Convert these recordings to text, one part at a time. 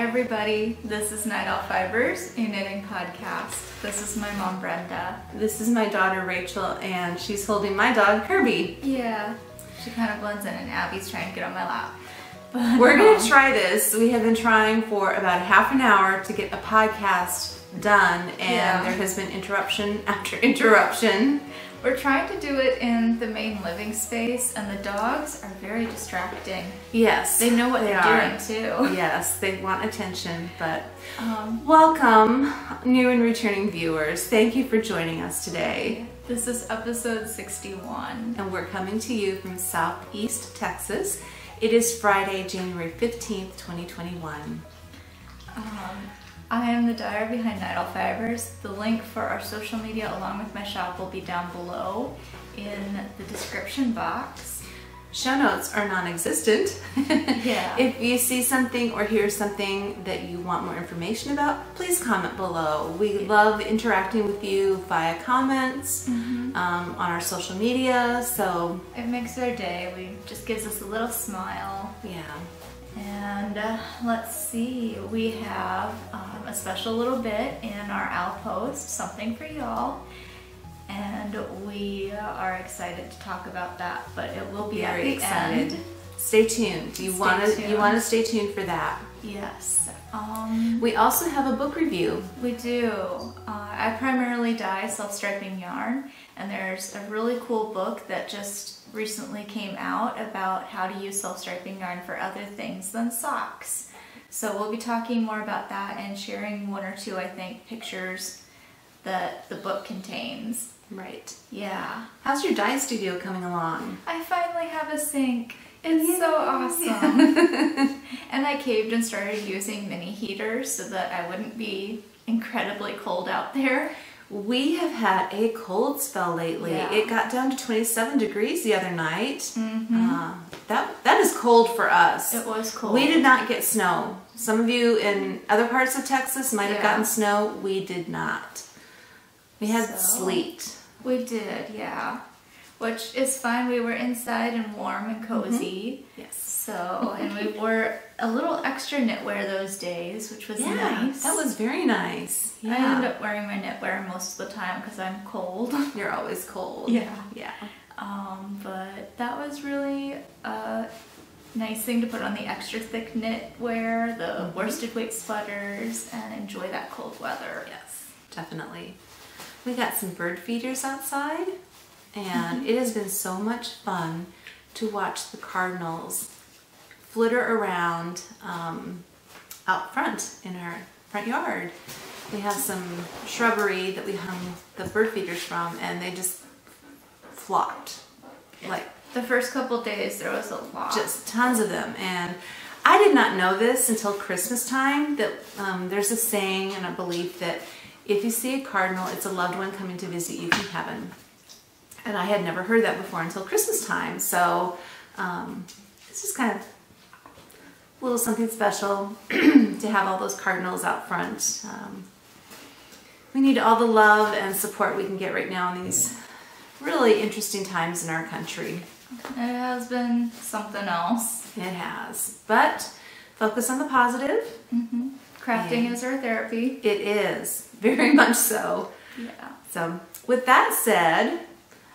Hi everybody, this is Night Owl Fibers, a knitting podcast. This is my mom Brenda. This is my daughter Rachel and she's holding my dog Kirby. Yeah, she kind of blends in and Abby's trying to get on my lap. But, We're gonna try this. We have been trying for about half an hour to get a podcast done and Yeah. there has been interruption after interruption. We're trying to do it in the main living space and the dogs are very distracting. Yes. They know what they they're are. doing too. Yes, they want attention, but Um, welcome new and returning viewers. Thank you for joining us today. this is episode 61. and we're coming to you from Southeast Texas. It is Friday, January 15th, 2021. Um, I am the dyer behind Night Owl Fibers. The link for our social media along with my shop will be down below in the description box. Show notes are non-existent. Yeah. if you see something or hear something that you want more information about, please comment below. We love interacting with you via comments um, on our social media. So It makes our day. We just gives us a little smile. yeah, And uh, let's see, we have um, a special little bit in our Owl Post, something for y'all. And we are excited to talk about that, but it will be at the excited. end. Stay tuned. You want to you want to stay tuned for that. Yes. Um, We also have a book review. We do. Uh, I primarily dye self-striping yarn, and there's a really cool book that just recently came out about how to use self-striping yarn for other things than socks. So we'll be talking more about that and sharing one or two, I think, pictures that the book contains. Right. Yeah. How's your dye studio coming along? I finally have a sink. It's so awesome. and I caved and started using mini heaters so that I wouldn't be incredibly cold out there. We have had a cold spell lately. Yeah. It got down to 27 degrees the other night. Uh, that that is cold for us. It was cold. We did not get snow. Some of you in other parts of Texas might have gotten snow. We did not. We had So- sleet. We did, yeah. Which is fine. We were inside and warm and cozy. Yes. So, and we wore a little extra knitwear those days, which was Yeah, nice. that was very nice. I end up wearing my knitwear most of the time because I'm cold. You're always cold. Yeah. Yeah. Um, but that was really a nice thing to put on the extra thick knitwear, the Mm-hmm. worsted weight sweaters, and enjoy that cold weather. Yes, definitely. We got some bird feeders outside, Mm-hmm. and it has been so much fun to watch the cardinals flitter around um, out front in our front yard. We have some shrubbery that we hung the bird feeders from, and they just flocked like The first couple days there was a lot. just tons of them and i did not know this until christmas time that um, there's a saying and a belief that if you see a cardinal it's a loved one coming to visit you from heaven and i had never heard that before until christmas time so um, it's just kind of little something special to have all those cardinals out front um, we need all the love and support we can get right now in these really interesting times in our country It has been something else. it has. But focus on the positive. Crafting Yeah. is our therapy. It is. Very much so. Yeah. So, with that said,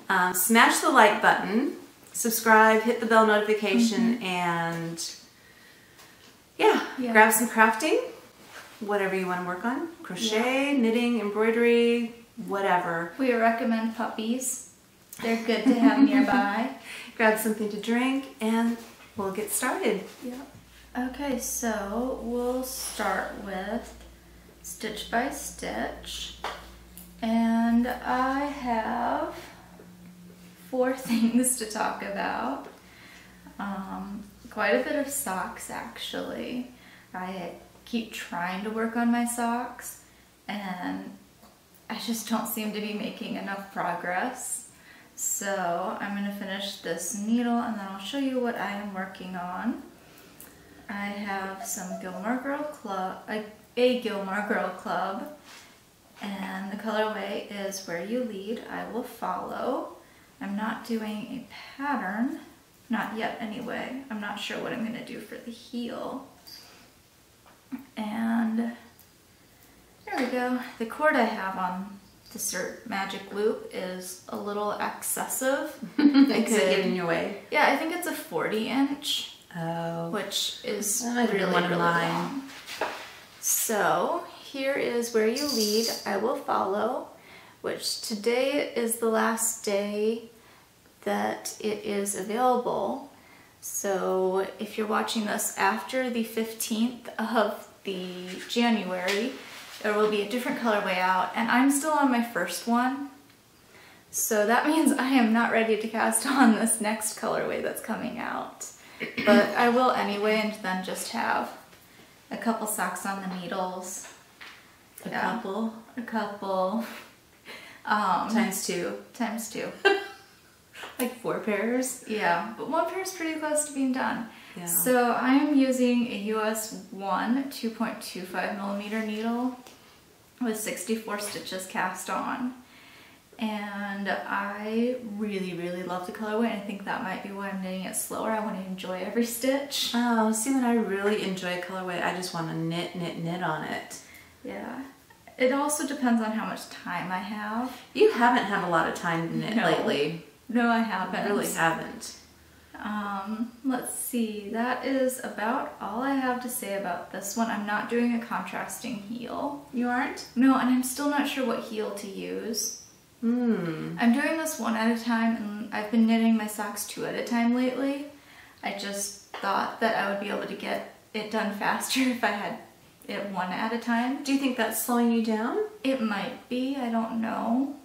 um, smash the like button, subscribe, hit the bell notification, and yeah, Yeah. grab some crafting, whatever you want to work on crochet, knitting, embroidery, whatever. We recommend puppies. They're good to have nearby. Grab something to drink, and we'll get started. Yep. Okay, so we'll start with stitch by stitch. And I have four things to talk about. Um, quite a bit of socks actually. I keep trying to work on my socks and I just don't seem to be making enough progress. So I'm going to finish this needle and then I'll show you what I am working on. I have some Gilmore Girl Club, a, a Gilmore Girl Club, and the colorway is Where You Lead, I Will Follow. I'm not doing a pattern, not yet anyway. I'm not sure what I'm going to do for the heel. And there we go. The cord I have on the Cert Magic Loop is a little excessive. Is could- it getting your way? Yeah, I think it's a 40 inch, Oh. which is I really, one really long. So here is where you lead. I will follow, which today is the last day that it is available. So if you're watching this after the 15th of the January, there will be a different colorway out, and I'm still on my first one. So that means I am not ready to cast on this next colorway that's coming out. But I will anyway, and then just have a couple socks on the needles. A Yeah. couple A couple. Um, times two, times two. like four pairs. Yeah, but one pair is pretty close to being done. Yeah. So I'm using a US 1 2.25 millimeter needle with 64 stitches cast on. And I really, really love the colorway. and I think that might be why I'm knitting it slower. I want to enjoy every stitch. Oh, see, when I really enjoy colorway, I just want to knit, knit, knit on it. Yeah. It also depends on how much time I have. You haven't had a lot of time to knit No. lately. No, I haven't. I really haven't. Um, let's see. That is about all I have to say about this one. I'm not doing a contrasting heel. You aren't? No, and I'm still not sure what heel to use. Hmm. I'm doing this one at a time, and I've been knitting my socks two at a time lately. I just thought that I would be able to get it done faster if I had it one at a time. Do you think that's slowing you down? It might be, I don't know.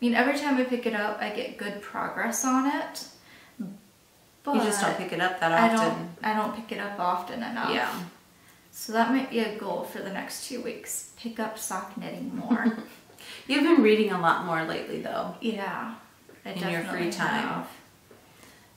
I mean, every time I pick it up, I get good progress on it. But you just don't pick it up that often. I don't, I don't pick it up often enough. Yeah. So that might be a goal for the next two weeks. Pick up sock knitting more. You've been reading a lot more lately, though. yeah. I In your free time. have,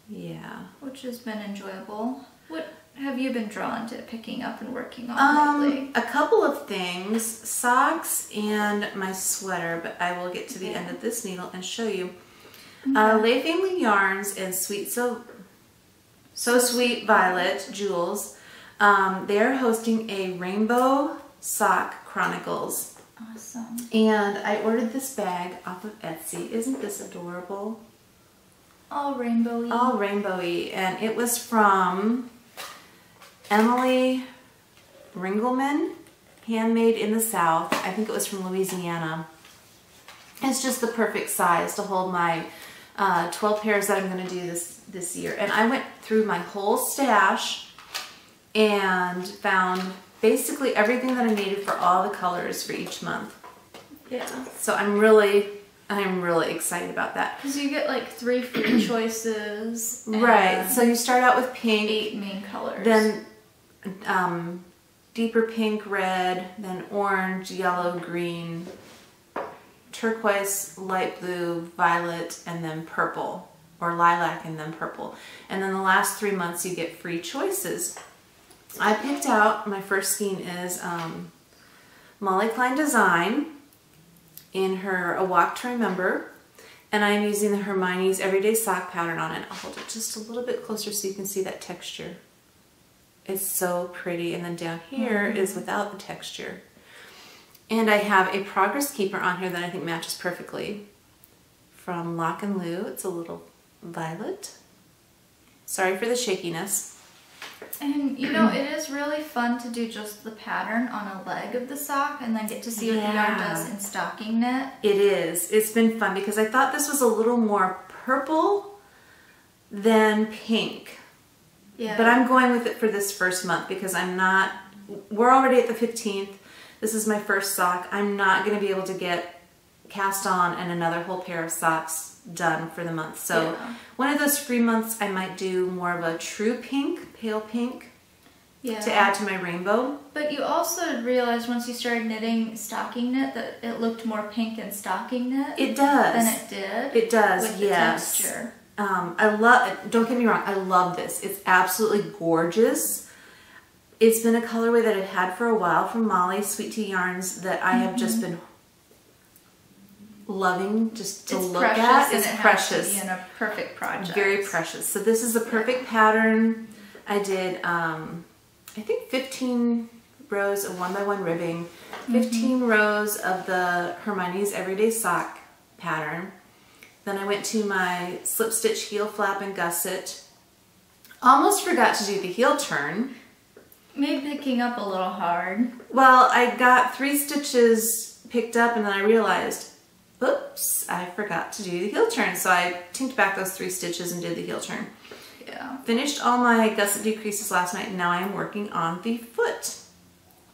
Yeah. which has been enjoyable. What have you been drawn to picking up and working on lately? Um, a couple of things, socks and my sweater, but I will get to the Okay. end of this needle and show you. Uh, Lay Family Yarns and Sweet So So Sweet Violet Jewels. Um, they're hosting a Rainbow Sock Chronicles, Awesome. and I ordered this bag off of Etsy. Isn't this adorable? All rainbowy. all rainbowy, and it was from Emily Ringelman, handmade in the South. I think it was from Louisiana. It's just the perfect size to hold my uh, 12 pairs that I'm going to do this this year. And I went through my whole stash and found basically everything that I needed for all the colors for each month. Yeah. So I'm really, I'm really excited about that. Because you get like three free choices. Right. So you start out with pink, eight main colors. then um, deeper pink, red, then orange, yellow, green, turquoise, light blue, violet, and then purple, or lilac and then purple. And then the last three months you get free choices. I picked out, my first skein is um, Molly Klein Design in her A Walk to Remember. And I'm using the Hermione's Everyday Sock pattern on it. I'll hold it just a little bit closer so you can see that texture. It's so pretty. And then down here mm-hmm. is without the texture. And I have a Progress Keeper on here that I think matches perfectly. From Lock and Lou. It's a little violet. Sorry for the shakiness. And you know, it is really fun to do just the pattern on a leg of the sock and then get to see what the yarn does in stocking knit. It is. It's been fun because I thought this was a little more purple than pink. Yeah. But I'm going with it for this first month because I'm not, we're already at the 15th. This is my first sock. I'm not going to be able to get cast on and another whole pair of socks done for the month. So Yeah. one of those free months, I might do more of a true pink, pale pink yeah. to add to my rainbow. But you also realized once you started knitting stocking knit that it looked more pink in stocking knit It does. than it did. It does, with the yes. texture. Um, I love. Don't get me wrong. I love this. It's absolutely gorgeous. It's been a colorway that I've had for a while from Molly Sweet Tea Yarns that I have just been loving just to Mm-hmm. It's look precious at. It's it precious, be in a perfect project. very precious. So this is the perfect pattern. I did. Um, I think 15 rows of one by one ribbing, 15 rows of the Hermione's Everyday Sock pattern. Then I went to my slip stitch heel flap and gusset. Almost forgot to do the heel turn. Made picking up a little hard. Well, I got three stitches picked up and then I realized, oops, I forgot to do the heel turn. So I tinked back those three stitches and did the heel turn. Yeah. Finished all my gusset decreases last night and now I am working on the foot.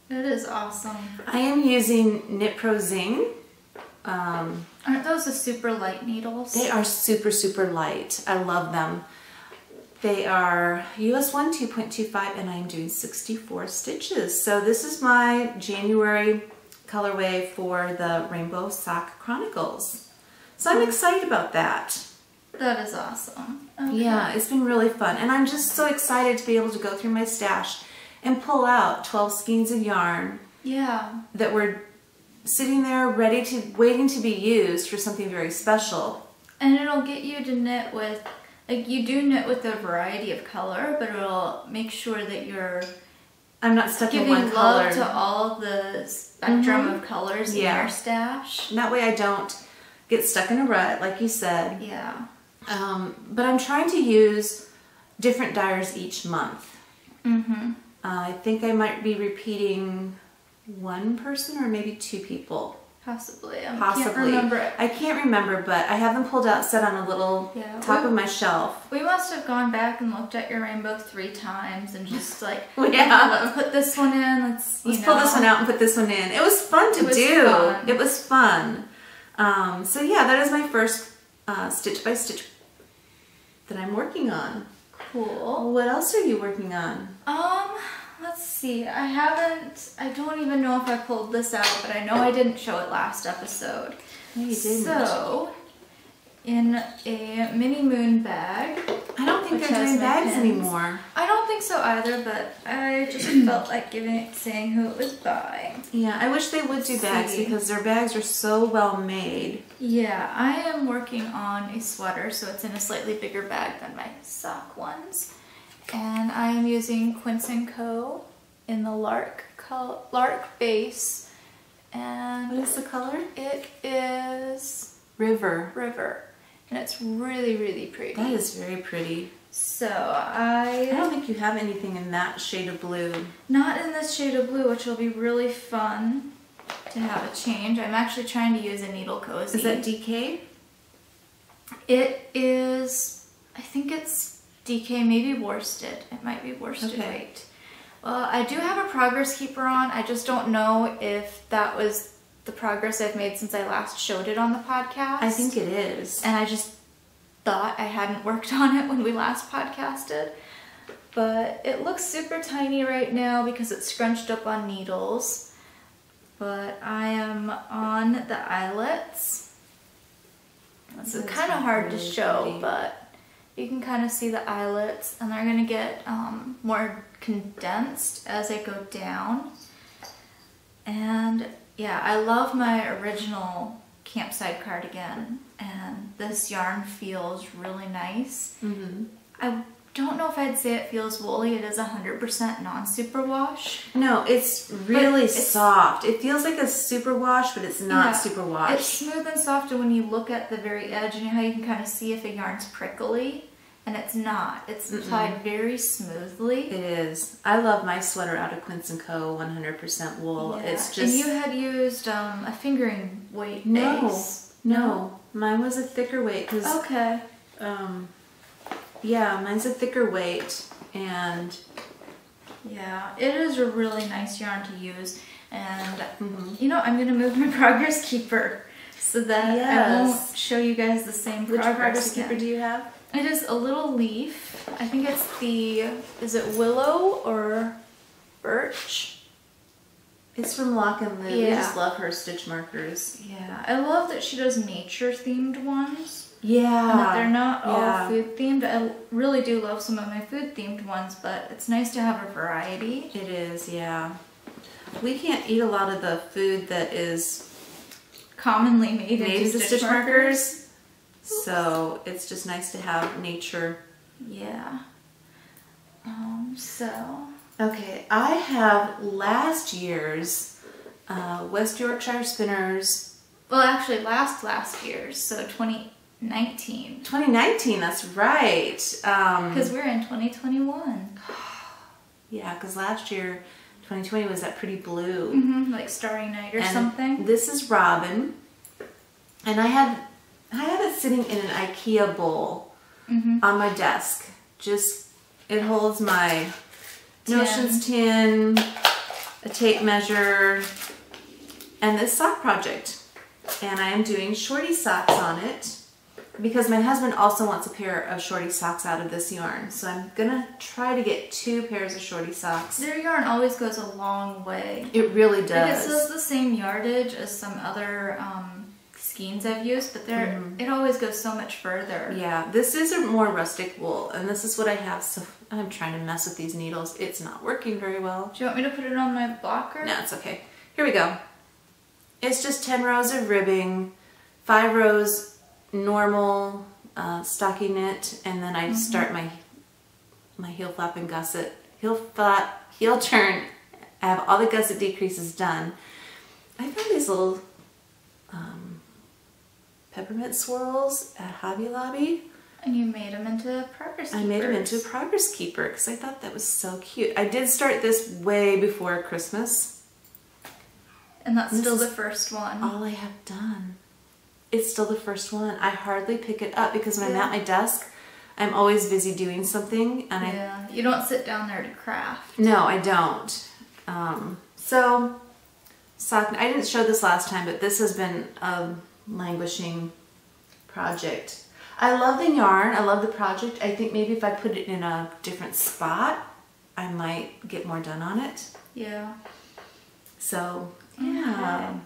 It is awesome. I am using Knit Pro Zing. Um, Aren't those the super light needles? they are super, super light. I love them. They are US 1 2.25 and I am doing 64 stitches. So this is my January colorway for the Rainbow Sock Chronicles. So I'm excited about that. That is awesome. Okay. Yeah, it's been really fun. And I'm just so excited to be able to go through my stash and pull out 12 skeins of yarn Yeah. that were sitting there ready to, waiting to be used for something very special. And it'll get you to knit with, like you do knit with a variety of color, but it'll make sure that you're I'm not stuck in one color. love to all the spectrum Mhm. of colors Yeah. in your stash. And that way I don't get stuck in a rut, like you said. Yeah. Um, but I'm trying to use different dyers each month. Mm-hmm. Uh, I think I might be repeating one person or maybe two people. Possibly. I Possibly. can't remember. I can't remember, but I have them pulled out, set on a little Yeah, top we- of my shelf. We must have gone back and looked at your rainbow three times and just like, Yeah. let's put this one in. Let's, you Let's know. pull this one out and put this one in. It was fun to It was do. fun. It was fun. Um, so yeah, that is my first uh, stitch by stitch that I'm working on. Cool. What else are you working on? Um, let's see. I haven't. I don't even know if I pulled this out, but I know I didn't show it last episode. No, you didn't. So, in a mini moon bag. I don't think they're doing bags pins. anymore. I don't think so either, but I just felt like giving it, saying who it was by. Yeah, I wish they would do bags See. because their bags are so well made. Yeah, I am working on a sweater, so it's in a slightly bigger bag than my sock ones. And I am using Quince & Co. in the Lark Lark base. And is the color? it is River. River. And it's really, really pretty. That is very pretty. So I I, don't think you have anything in that shade of blue. not in this shade of blue, which will be really fun to have a change. I'm actually trying to use a needle cozy. Is that DK? It is, I think it's DK, maybe worsted. It might be worsted Okay. weight. Well, I do have a progress keeper on. I just don't know if that was the progress I've made since I last showed it on the podcast. I think it is. And I just thought I hadn't worked on it when we last podcasted. But it looks super tiny right now because it's scrunched up on needles. But I am on the eyelets. This is kind of hard to show, pretty. but you can kind of see the eyelets, and they're gonna get um, more condensed as I go down. And yeah, I love my original campsite cardigan, and this yarn feels really nice. Mm-hmm. I don't know if I'd say it feels woolly. It is 100% non-superwash. No, it's really it's- soft. It feels like a superwash, but it's not Yeah, superwash. It's smooth and soft, and when you look at the very edge, you know how you can kind of see if a yarn's prickly, and it's not. It's applied very smoothly. It is. I love my sweater out of Quince & Co. 100% wool. Yeah. It's just And you had used um, a fingering weight no, base. no. Mine was a thicker weight because Okay. um, yeah, mine's a thicker weight and Yeah, it is a really nice yarn to use, and Mhm. you know I'm gonna move my progress keeper so that I won't show you guys the same which progress, progress keeper do you have? It is a little leaf. I think it's the is it willow or birch? It's from Lock and. We Yeah. just love her stitch markers. Yeah, I love that she does nature themed ones. Yeah. and that they're not yeah. all food themed. I really do love some of my food themed ones, but it's nice to have a variety. It is, yeah. We can't eat a lot of the food that is Commonly made, made into stitch, stitch markers. So it's just nice to have nature. Yeah. Um, so Okay, I have last year's uh, West Yorkshire Spinners. Well, actually, last last year's, so 2019. 2019, that's right. Um, Because we're in 2021. yeah, because last year, 2020 was that pretty blue. hmm Like Starry Night or And something. This is Robin, and I had I had it sitting in an IKEA bowl hmm on my desk. Just it holds my Tin. notions tin, a tape measure, and this sock project. And I am doing shorty socks on it because my husband also wants a pair of shorty socks out of this yarn. So I'm gonna try to get two pairs of shorty socks. Their yarn always goes a long way. It really Like it does. says the same yardage as some other um, skeins I've used, but they're it always goes so much further. Yeah, this is a more rustic wool, and this is what I have. So I'm trying to mess with these needles. It's not working very well. Do you want me to put it on my blocker? No, it's okay. Here we go. It's just 10 rows of ribbing, 5 rows normal uh, stocking knit, and then I start my my heel flap and gusset. Heel flap, heel turn. I have all the gusset decreases done. I found these little um, peppermint swirls at Hobby Lobby. And you made them into progress I made them into a progress keeper because I thought that was so cute. I did start this way before Christmas. And that's This still the first one. all I have done. It's still the first one. I hardly pick it up because when I'm at my desk, I'm always busy doing something, and I you don't sit down there to craft. no, I don't. Um, so, sock. I didn't show this last time, but this has been a languishing project. I love the yarn. I love the project. I think maybe if I put it in a different spot, I might get more done on it. Yeah. So, yeah. Okay.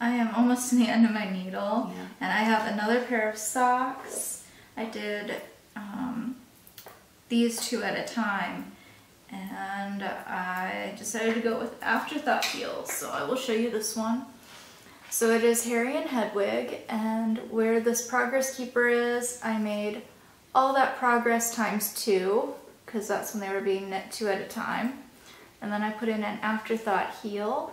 I am almost to the end of my needle, Yeah. and I have another pair of socks. I did um, these two at a time, and I decided to go with Afterthought heels. So I will show you this one. So it is Harry and Hedwig, and where this progress keeper is, I made all that progress times two, because that's when they were being knit two at a time. And then I put in an Afterthought heel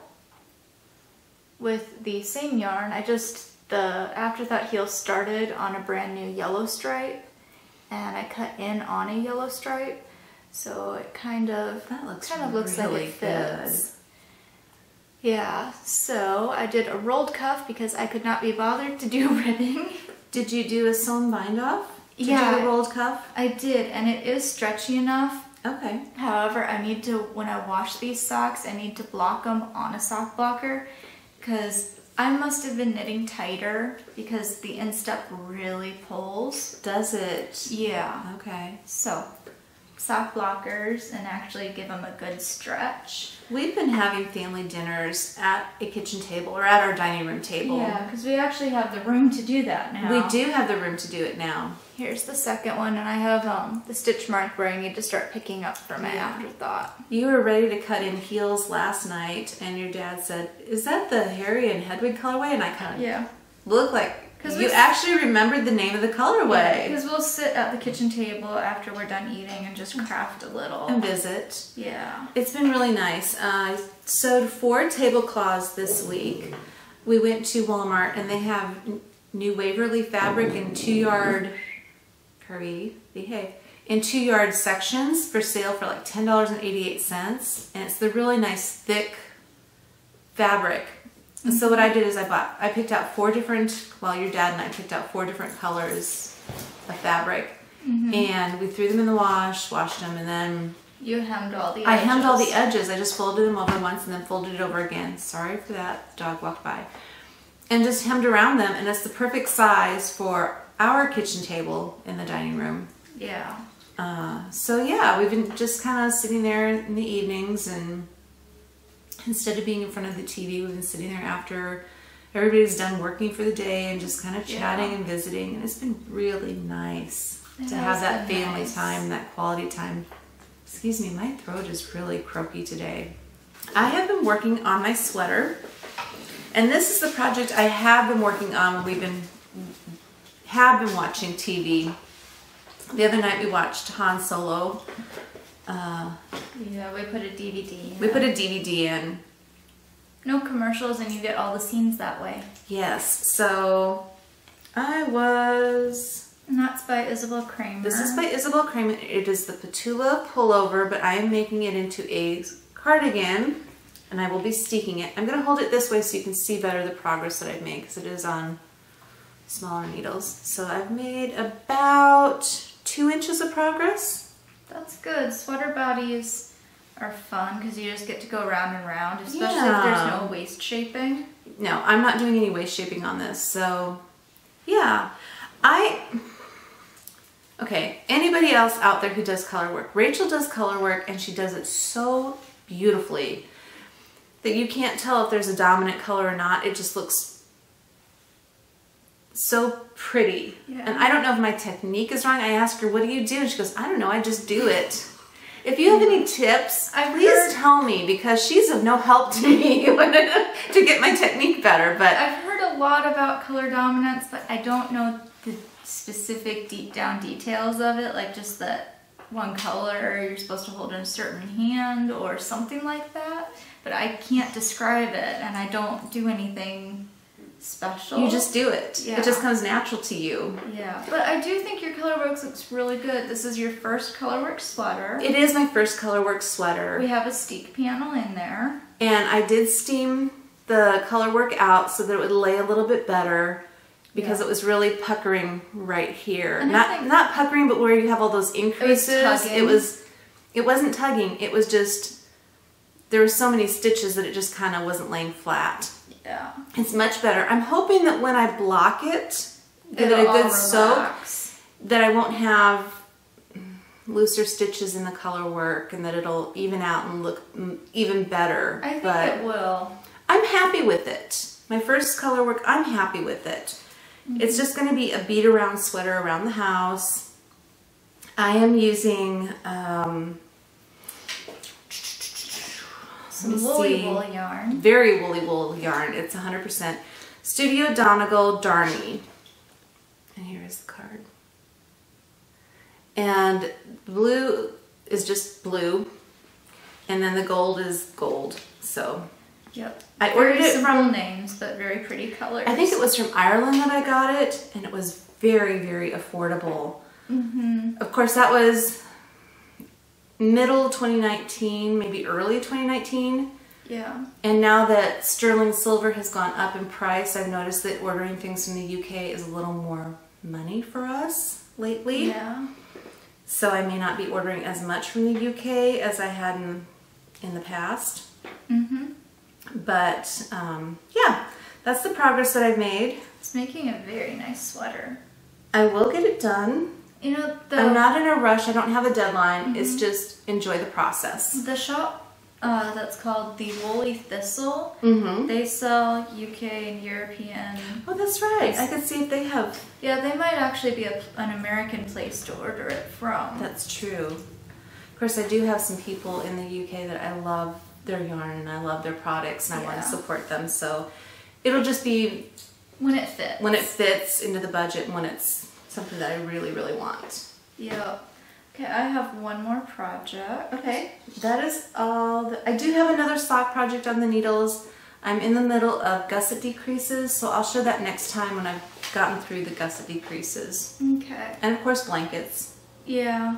with the same yarn. I just, the Afterthought heel started on a brand new yellow stripe, and I cut in on a yellow stripe. So it kind of, That looks kind of looks like it fits. Yeah, so I did a rolled cuff because I could not be bothered to do ribbing. Did you do a sewn bind off? To Yeah. do a rolled cuff? I did, and it is stretchy enough. Okay. However, I need to, when I wash these socks, I need to block them on a sock blocker because I must have been knitting tighter because the instep really pulls. Does it? Yeah, Okay. so sock blockers and actually give them a good stretch. We've been having family dinners at a kitchen table or at our dining room table. Yeah, because we actually have the room to do that now. We do have the room to do it now. Here's the second one, and I have um, the stitch mark where I need to start picking up for my Yeah. afterthought. You were ready to cut in heels last night, and your dad said, "Is that the Harry and Hedwig colorway?" And I kind of Yeah. looked like 'Cause you actually remembered the name of the colorway Because we'll sit at the kitchen table after we're done eating and just craft a little. and visit. Yeah. It's been really nice. Uh, I sewed four tablecloths this week. We went to Walmart and they have new Waverly fabric in two yard, Kirby, behave, in two yard sections for sale for like $10.88. And it's the really nice thick fabric. And So what I did is I bought, I picked out four different, well your dad and I picked out four different colors of fabric. And we threw them in the wash, washed them, and then You hemmed all the I hemmed all the edges. I just folded them over once and then folded it over again. Sorry for that. Dog walked by. And just hemmed around them, and it's the perfect size for our kitchen table in the dining room. Yeah. Uh, so yeah, we've been just kind of sitting there in the evenings, and instead of being in front of the TV, we've been sitting there after everybody's done working for the day and just kind of Yeah. chatting and visiting, and it's been really nice It to have that family nice. time, that quality time. Excuse me, my throat is really croaky today. I have been working on my sweater, and this is the project I have been working on we've been have been watching TV. The other night we watched Han Solo, Uh, Yeah, we put a DVD. In we put a DVD in. no commercials, and you get all the scenes that way. Yes. So I was. And that's by Isabell Kraemer. This is by Isabell Kraemer. It is the Petula pullover, but I am making it into a cardigan, and I will be steeking it. I'm gonna hold it this way so you can see better the progress that I've made because it is on smaller needles. So I've made about two inches of progress. That's good. Sweater bodies are fun because you just get to go round and round, especially if there's no waist shaping. No, I'm not doing any waist shaping on this. So, yeah, I. Okay, anybody else out there who does color work? Rachel does color work and she does it so beautifully that you can't tell if there's a dominant color or not. It just looks so pretty. Yeah. And I don't know if my technique is wrong. I asked her, What do you do? And she goes, I don't know, I just do it. If you have any tips, I've please heard- tell me because she's of no help to me to get my technique better. But I've heard a lot about color dominance, but I don't know the specific deep down details of it, like just that one color you're supposed to hold in a certain hand or something like that. But I can't describe it, and I don't do anything special. you just do it. Yeah. It just comes natural to you. yeah. But I do think your colorworks looks really good. This is your first colorwork sweater. It is my first colorwork sweater. we have a steek panel in there. And I did steam the color work out so that it would lay a little bit better because Yeah. it was really puckering right here. And not not puckering, but where you have all those increases. tugging. It was it wasn't tugging. It was just there were so many stitches that it just kind of wasn't laying flat. Yeah. It's much better. I'm hoping that when I block it, give it a good soak, that I won't have looser stitches in the color work and that it'll even out and look even better. I think but it will. I'm happy with it. My first color work, I'm happy with it. It's just going to be a beat around sweater around the house. I am using um, Some woolly wool yarn. very woolly wool yarn. It's 100% Studio Donegal Darny. And here is the card. And blue is just blue. And then the gold is gold. So Yep. I ordered it from names, but very pretty colors. I think it was from Ireland that I got it, and it was very, very affordable. Mm-hmm. Of course, that was middle 2019, maybe early 2019. Yeah. And now that sterling silver has gone up in price, I've noticed that ordering things from the UK is a little more money for us lately. Yeah. So I may not be ordering as much from the UK as I had in, in the past. Mm-hmm. But um, yeah, that's the progress that I've made. It's making a very nice sweater. I will get it done. You know the I'm not in a rush. I don't have a deadline. It's just enjoy the process. the shop uh, that's called the Woolly Thistle. Mm-hmm. They sell UK and European. Oh, that's right. I could see if they have. Yeah, they might actually be a, an American place to order it from. That's true. Of course, I do have some people in the UK that I love their yarn and I love their products and I want to support them. So it'll just be when it fits. when it fits into the budget and when it's something that I really, really want. Yeah. Okay, I have one more project. Okay, that is all. The, I do have another sock project on the needles. I'm in the middle of gusset decreases, so I'll show that next time when I've gotten through the gusset decreases. Okay. And of course, blankets. Yeah.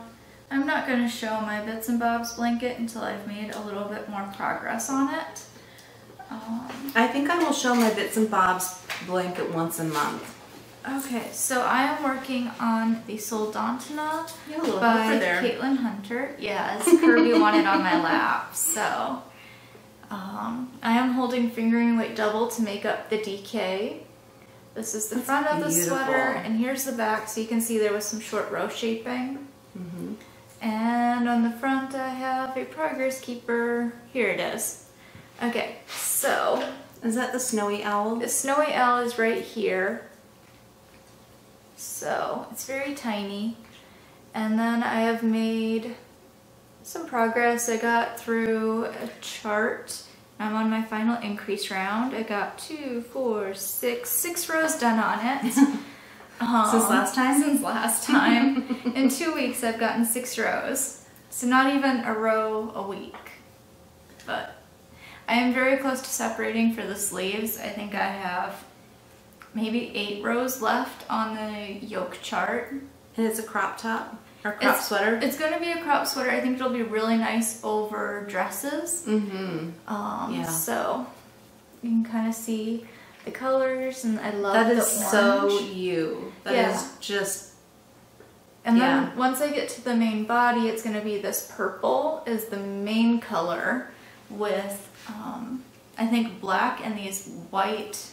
I'm not going to show my Bits and Bobs blanket until I've made a little bit more progress on it. Um, I think I will show my bits and bobs blanket once a month. Okay, so I am working on the Soldotna You have a little by there. Caitlin Hunter. Yes, Kirby wanted on my lap, so um, I am holding fingering weight double to make up the DK. This is the That's front of the beautiful. sweater, and here's the back, so you can see there was some short row shaping. Mm-hmm. And on the front, I have a progress keeper. Here it is. Okay, so Is that the snowy owl? the snowy owl is right here. So it's very tiny. And then I have made some progress. I got through a chart. I'm on my final increase round. I got two, four, six, six rows done on it. Um, Since last time? Since last time. In two weeks, I've gotten six rows. So not even a row a week. But I am very close to separating for the sleeves. I think I have maybe eight rows left on the yoke chart. And it's a crop top or crop It's- sweater. It's going to be a crop sweater. I think it'll be really nice over dresses. Mm-hmm. Um, Yeah. So you can kind of see the colors, and I love That is so you. That is Yeah. just And yeah. then once I get to the main body, it's going to be this purple is the main color with um, I think black and these white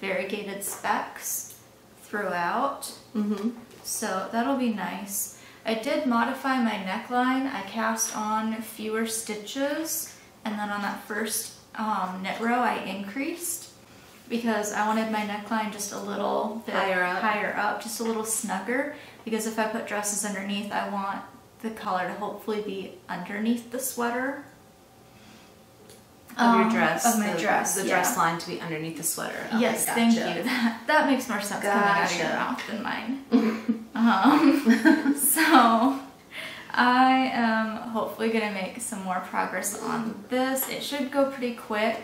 variegated specks throughout. mm-hmm. So that'll be nice. I did modify my neckline. I cast on fewer stitches and then on that first um, knit row I increased because I wanted my neckline just a little bit Higher up. higher up, just a little snugger because if I put dresses underneath I want the collar to hopefully be underneath the sweater. Of Um, your dress. Of my the, dress. The yeah. dress line to be underneath the sweater. Okay, Yes, thank you. That, that makes more sense coming out of your Gotcha. mouth than mine. um, so I am hopefully gonna make some more progress on this. It should go pretty quick,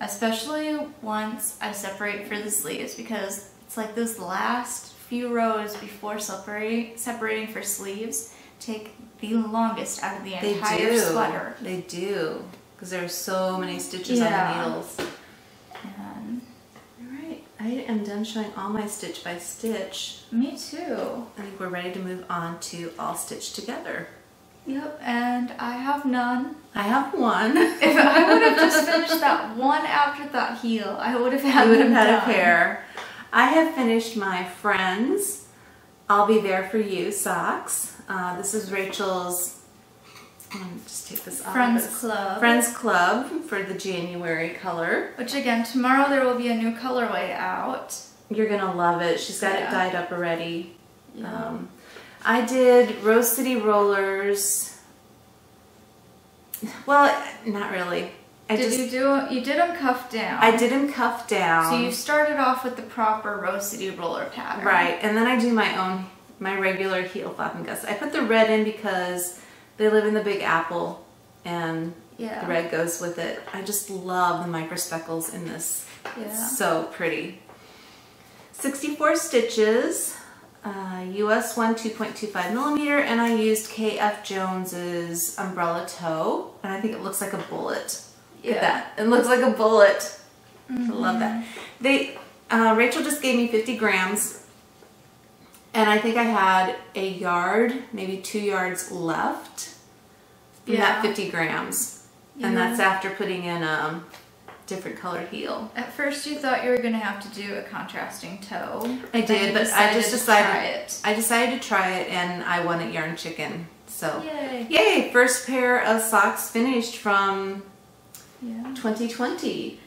especially once I separate for the sleeves because it's like those last few rows before separating separating for sleeves take the longest out of the entire They do. sweater. They do. Because there are so many stitches Yeah. on the needles. And Alright, I am done showing all my stitch by stitch. me too. I think we're ready to move on to all stitch together. Yep, and I have none. I have one. If I would have just finished that one afterthought heel, I would have had I would have had a pair. I have finished my Friends I'll Be There For You socks. Uh, this is Rachel's, Just take this off. Friends Club. Friends Club for the January color. Which again, tomorrow there will be a new colorway out. You're gonna love it. She's got it dyed up already. Um, I did Rose City Rollers. Well, not really. I did just you do? You did them cuffed down. I did them cuff down. So you started off with the proper Rose City roller pattern. Right, and then I do my own, my regular heel flap and gust. I put the red in because they live in the Big Apple, and Yeah. the red goes with it. I just love the micro speckles in this. Yeah. It's so pretty. 64 stitches, uh, US 1 2.25 millimeter, and I used KF Jones's umbrella toe, and I think it looks like a bullet. Look at that. It looks like a bullet. I love that. They uh, Rachel just gave me 50 grams, and I think I had a yard, maybe two yards left from Yeah. that 50 grams, and that's after putting in a different colored heel. At first, you thought you were gonna have to do a contrasting toe. I did, but I just to decided try it. I decided to try it, and I won at Yarn Chicken. So Yay! yay! First pair of socks finished from Yeah. 2020.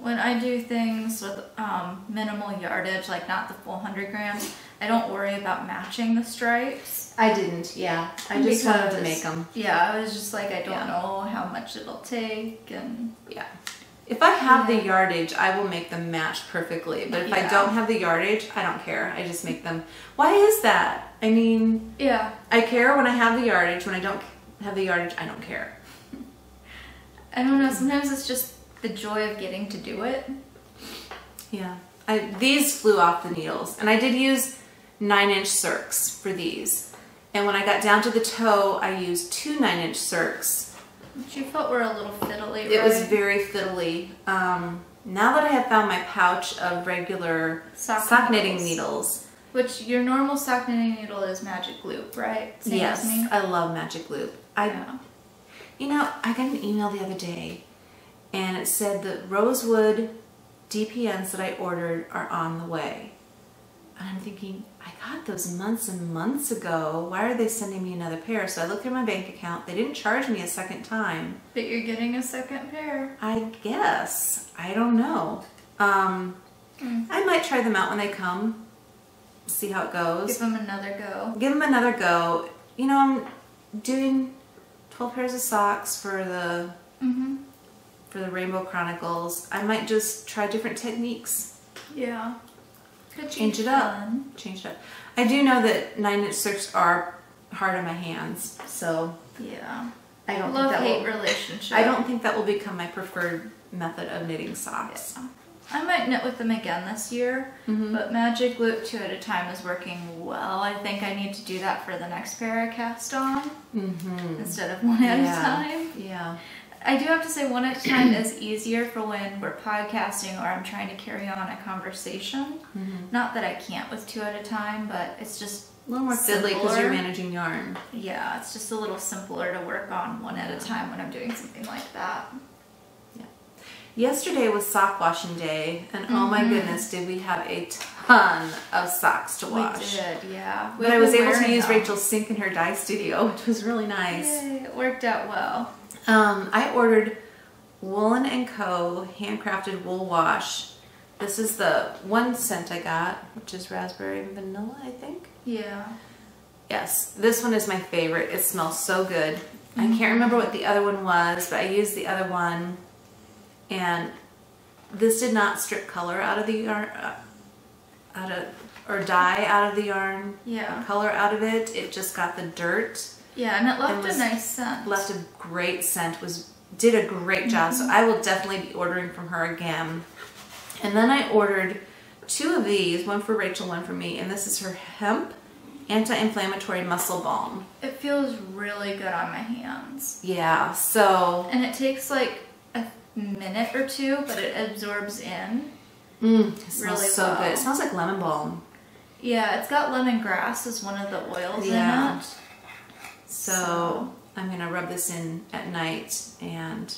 When I do things with um, minimal yardage, like not the full hundred grams, I don't worry about matching the stripes. I didn't. Yeah, I just wanted to make them. Yeah, I was just like, I don't Yeah. know how much it'll take, and Yeah. If I have the yardage, I will make them match perfectly. But if I don't have the yardage, I don't care. I just make them. Why is that? I mean, yeah, I care when I have the yardage. When I don't have the yardage, I don't care. I don't know. Sometimes it's just the joy of getting to do it. Yeah. I, these flew off the needles. And I did use 9 inch circs for these. And when I got down to the toe, I used two 9 inch circs. Which you felt were a little fiddly. It was very fiddly. Um, now that I have found my pouch of regular Sock sock, knitting needles. needles, Which your normal sock knitting needle is magic loop, right? Same yes, as me. I love Magic Loop. I, yeah. you know, I got an email the other day, and it said the rosewood DPNs that I ordered are on the way. And I'm thinking, I got those months and months ago. Why are they sending me another pair? So I looked at my bank account. They didn't charge me a second time. But you're getting a second pair. I guess. I don't know. Um, Hmm. I might try them out when they come. See how it goes. Give them another go. give them another go. You know, I'm doing 12 pairs of socks for the Mm-hmm. For the Rainbow Chronicles. I might just try different techniques, Yeah. Could change it up, fun. change it up. I do know that nine inch circs are hard on my hands. So Yeah. I don't Love think that hate will, relationship. I don't think that will become my preferred method of knitting socks. I might knit with them again this year, Mhm. but Magic Loop two at a time is working well. I think I need to do that for the next pair I cast on Mm-hmm. instead of one at a time. Yeah. I do have to say one at a time is easier for when we're podcasting or I'm trying to carry on a conversation. Mhm. Not that I can't with two at a time, but it's just A little more fiddly because you're managing yarn. yeah, it's just a little simpler to work on one at a time when I'm doing something like that. Yeah. Yesterday was sock washing day, and oh my Mhm. goodness, did we have a ton of socks to wash. We did, yeah. But I was able to use them. Rachel's sink in her dye studio, which was really nice. Yay, it worked out well. Um, I ordered Woolen and Co. handcrafted wool wash. This is the one scent I got, which is raspberry and vanilla, I think. Yeah. Yes, this one is my favorite. It smells so good. I Mm-hmm. can't remember what the other one was, but I used the other one, and this did not strip color out of the yarn, uh, out of or dye out of the yarn, Yeah. color out of it. It just got the dirt. Yeah, and it left It a nice scent. Left a great scent. Was did a great job. So I will definitely be ordering from her again. And then I ordered two of these, one for Rachel, one for me, and this is her hemp anti-inflammatory muscle balm. It feels really good on my hands. Yeah, so And it takes like a minute or two, but it absorbs in. mm, it smells Really so well. good. It smells like lemon balm. Yeah, it's got lemongrass as one of the oils Yeah. in it. So, So- I'm gonna rub this in at night and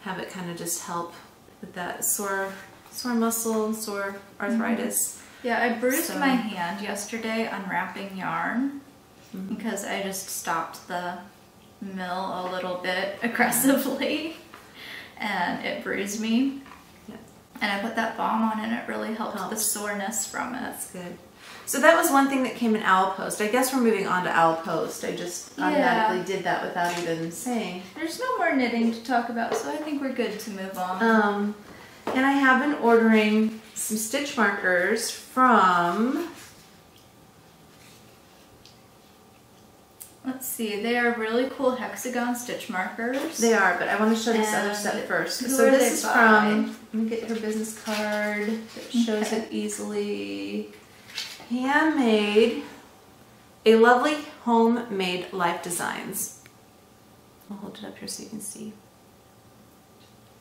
have it kind of just help with that sore sore muscle sore arthritis. Yeah, I bruised So- my hand yesterday unwrapping yarn Mhm. because I just stopped the mill a little bit aggressively and it bruised me. Yeah. And I put that balm on and it really helped the soreness from it. That's good. So that was one thing that came in Owl Post. I guess we're moving on to Owl Post. I just Yeah. automatically did that without even saying. There's no more knitting to talk about, so I think we're good to move on. Um, and I have been ordering some stitch markers from Let's see, they are really cool hexagon stitch markers. They are, but I want to show this other set first. So this is by? from. Let me get her business card that shows Okay. it easily. Handmade. A lovely homemade life designs. I'll hold it up here so you can see.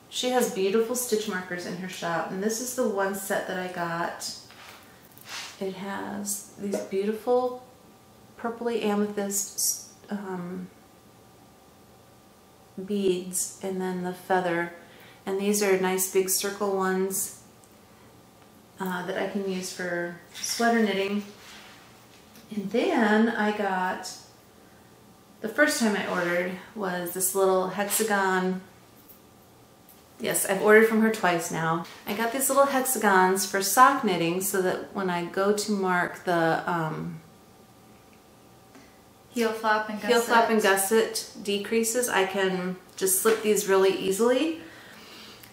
She has beautiful stitch markers in her shop, and this is the one set that I got. It has these beautiful purpley amethyst um, beads and then the feather. And these are nice big circle ones uh, that I can use for sweater knitting. And then I got, the first time I ordered was this little hexagon. Yes, I've ordered from her twice now. I got these little hexagons for sock knitting so that when I go to mark the um, Heel flap and gusset. heel flap and gusset decreases, I can just slip these really easily.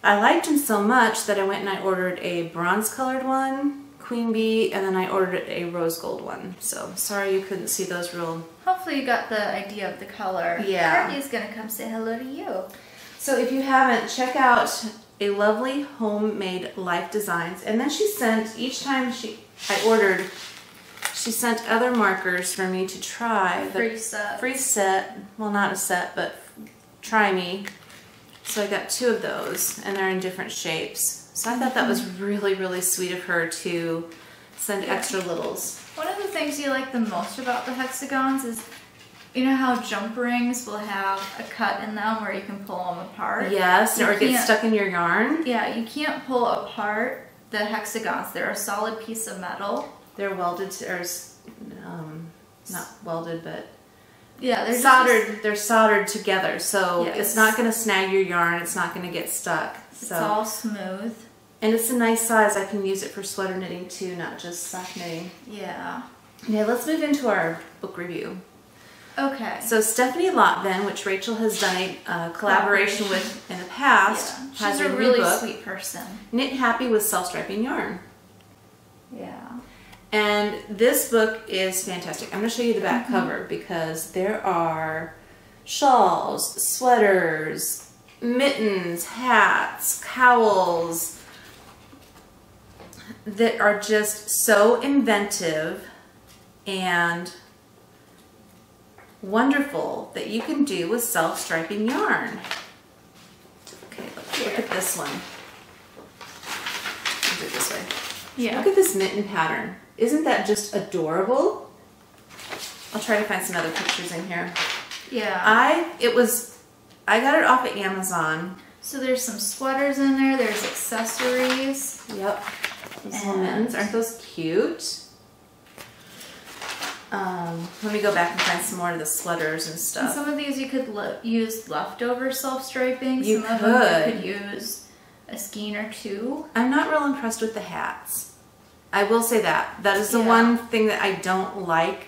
I liked them so much that I went and I ordered a bronze colored one, queen bee, and then I ordered a rose gold one. So sorry you couldn't see those real. Hopefully you got the idea of the color. Yeah. Courtney's gonna come say hello to you. So if you haven't, check out a lovely homemade life designs. And then she sent each time she I ordered, she sent other markers for me to try. The Free set. free set. Well, not a set, but try me. So I got two of those, and they're in different shapes. So I thought that was really, really sweet of her to send Yeah. extra littles. One of the things you like the most about the hexagons is, you know how jump rings will have a cut in them where you can pull them apart? Yes, You or get stuck in your yarn. Yeah, you can't pull apart the hexagons. They're a solid piece of metal. They're welded to, or um, not welded, but Yeah, they're just- soldered. They're soldered together, so Yes. it's not going to snag your yarn. It's not going to get stuck. So. It's all smooth. and it's a nice size. I can use it for sweater knitting too, not just sock knitting. Yeah. Okay, let's move into our book review. Okay. So Stephanie Lotven, which Rachel has done a uh, collaboration Collaboration. with in the past, yeah. has She's a her really book, sweet person. Knit Happy with Self-Striping Yarn. Yeah. And this book is fantastic. I'm going to show you the Mm-hmm. back cover because there are shawls, sweaters, mittens, hats, cowls that are just so inventive and wonderful that you can do with self-striping yarn. Okay, look at this one. I'll do it this way. Yeah. Look at this mitten pattern. Isn't that just adorable? I'll try to find some other pictures in here. Yeah. I, it was, I got it off of Amazon. so there's some sweaters in there. There's accessories. Yep. Those And- mittens, aren't those cute? Um, let me go back and find some more of the sweaters and And stuff. some of these you could le- use leftover self-striping. You some of them you could use a skein or two. I'm not real impressed with the hats. I will say that. That is the Yeah. one thing that I don't like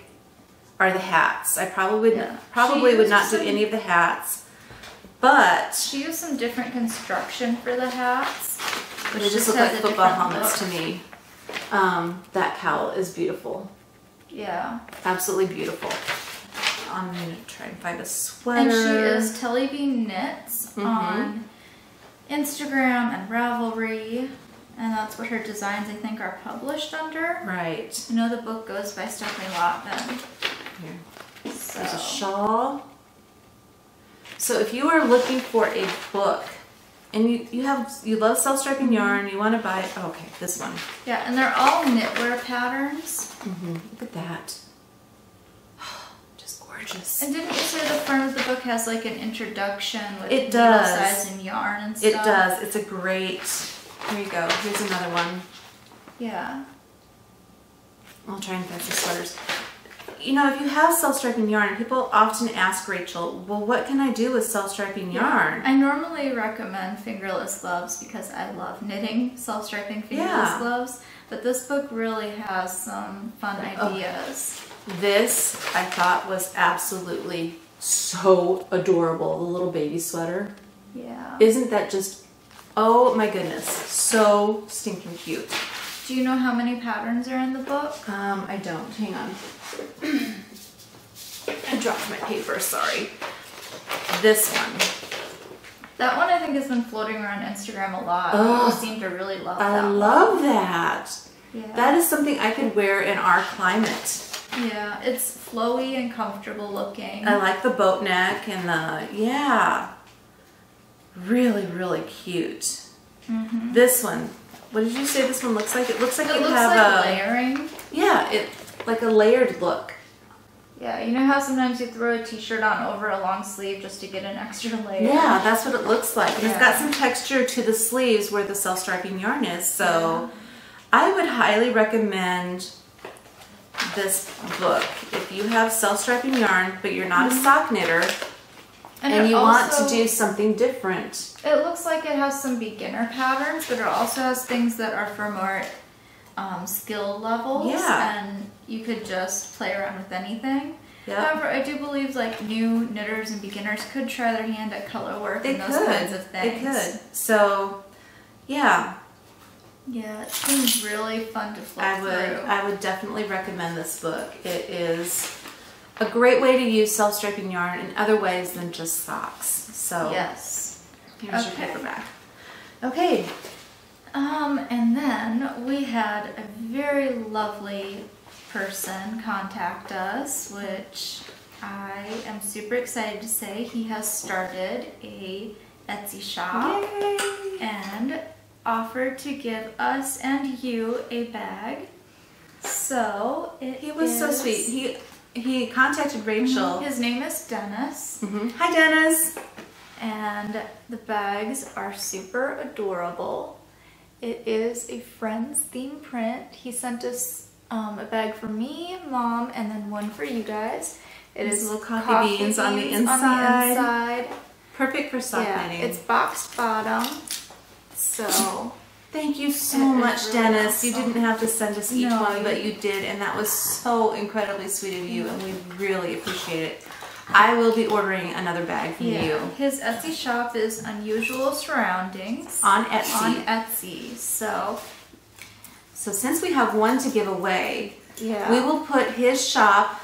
are the hats. I probably would Yeah. probably would not used do any of the hats. But She used some different construction for the hats. But it just look has like football helmets look. to me. Um, that cowl is beautiful. Yeah. Absolutely beautiful. I'm gonna try and find a sweater. And she is Tellybean Knits Mhm. on Instagram and Ravelry. And that's what her designs, I think, are published under. right. You know, the book goes by Stephanie Lotman. Here. So, There's a shawl. So if you are looking for a book and you, you have you love self-striping yarn, you want to buy oh, okay, this one. yeah, and they're all knitwear patterns. Mm-hmm. Look at that. Just gorgeous. And didn't you say the front of the book has like an introduction with It does. size and yarn and stuff? It does. It's a great. Here you go. Here's another one. Yeah. I'll try and find some sweaters. You know, if you have self-striping yarn, people often ask Rachel, "Well, what can I do with self-striping yarn?" I normally recommend fingerless gloves because I love knitting self-striping fingerless Yeah. gloves. But this book really has some fun Oh. ideas. This I thought was absolutely so adorable. The little baby sweater. Yeah. Isn't that just, oh my goodness, so stinking cute. Do you know how many patterns are in the book? Um, I don't. Hang on. I dropped my paper, sorry. This one. That one I think has been floating around Instagram a lot. Oh, People seem to really love that. I that love that. one. Yeah. That is something I could wear in our climate. yeah, it's flowy and comfortable looking. I like the boat neck and the, yeah. Really, really cute. Mhm. This one, what did you say this one looks like? It looks like It you looks have like a, layering. yeah, it like a layered look. Yeah, you know how sometimes you throw a t-shirt on over a long sleeve just to get an extra layer? Yeah, that's what it looks like. And it's Yeah. got some texture to the sleeves where the self-striping yarn is. So I would highly recommend this book if you have self-striping yarn, but you're not a sock knitter and, it you want to do something different. It looks like it has some beginner patterns, but it also has things that are for more um, skill levels. Yeah. And you could just play around with anything. Yeah. However, I do believe like new knitters and beginners could try their hand at color work They and those could. kinds of things. They could. So, yeah, Yeah, it seems really fun to flip I would through. I would definitely recommend this book. It is a great way to use self-striping yarn in other ways than just socks. So yes. here's Okay. your paperback. Okay. Um, and then we had a very lovely person contact us, which I am super excited to say he has started a Etsy shop Yay. and offered to give us and you a bag. So it He was so sweet. He he contacted Rachel. His name is Dennis. Mhm. Hi Dennis. and the bags are super adorable. It is a Friends theme print. He sent us um, a bag for me, mom, and then one for you guys. It These is little coffee beans on the beans inside. inside. Perfect for sock Yeah, knitting. it's boxed bottom. So Thank you so much, Dennis. You didn't have to send us each No, one, but you- you did, and that was so incredibly sweet of you, and we really appreciate it. I will be ordering another bag from yeah, you his Etsy shop is Unusual Surroundings. on Etsy. on Etsy. So So since we have one to give away, Yeah. we will put his shop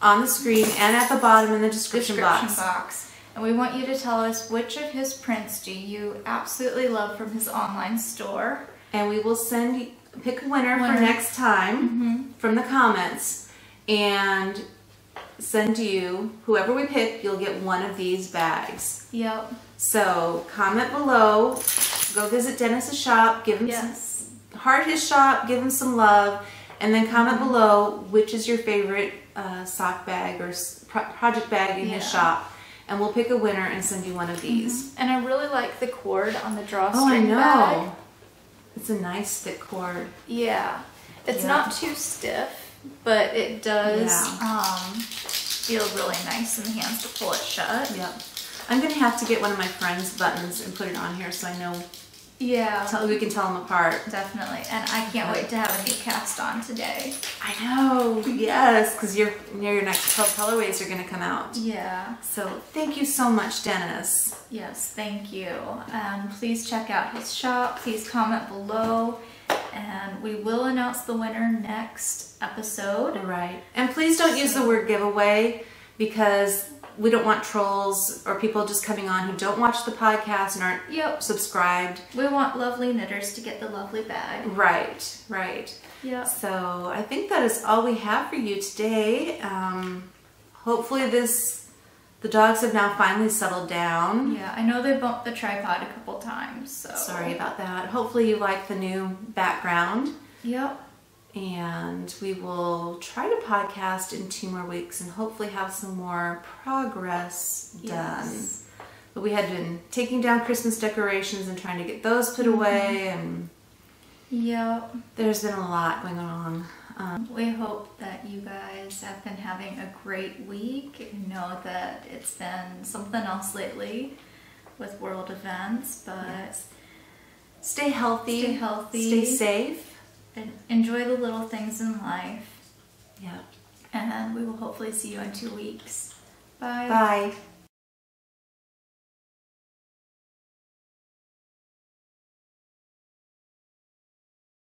on the screen and at the bottom in the description, description box. box. And we want you to tell us which of his prints do you absolutely love from his online store. And we will send you, pick a winner, Winner. for next time Mm-hmm. from the comments and send you, whoever we pick, you'll get one of these bags. Yep. So comment below, go visit Dennis's shop, give him Yes. some, heart his shop, give him some love, and then comment below which is your favorite uh, sock bag or pro- project bag in his shop. And we'll pick a winner and send you one of these. And I really like the cord on the drawstring Oh, I know. bag. It's a nice thick cord. Yeah. It's Yeah. not too stiff, but it does Yeah. um, feel really nice in the hands to pull it shut. Yep. I'm gonna have to get one of my friend's buttons and put it on here so I know Yeah. tell, we can tell them apart. Definitely. And I can't wait to have a new cast on today. I know. Yes, because your your next co- colorways are gonna come out. Yeah. So thank you so much, Dennis. Yes, thank you. And please check out his shop. Please comment below. And we will announce the winner next episode. Right. And please don't use the word giveaway because we don't want trolls or people just coming on who don't watch the podcast and aren't Yep. subscribed. We want lovely knitters to get the lovely bag. Right, right. Yep. So I think that is all we have for you today. Um, hopefully this, the dogs have now finally settled down. Yeah, I know they bumped the tripod a couple times, so. Sorry about that. Hopefully you like the new background. Yep. And we will try to podcast in two more weeks and hopefully have some more progress done. Yes. But we had been taking down Christmas decorations and trying to get those put away, and Yep. there's been a lot going on. Um, We hope that you guys have been having a great week. Know that it's been something else lately with world events, but stay healthy. Stay healthy. Stay safe. En- enjoy the little things in life. Yeah. And we will hopefully see you in two weeks. Bye. Bye.